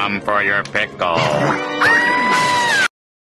come for your pickle.